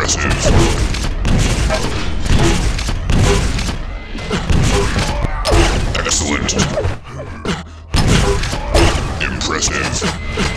Excellent. Impressive.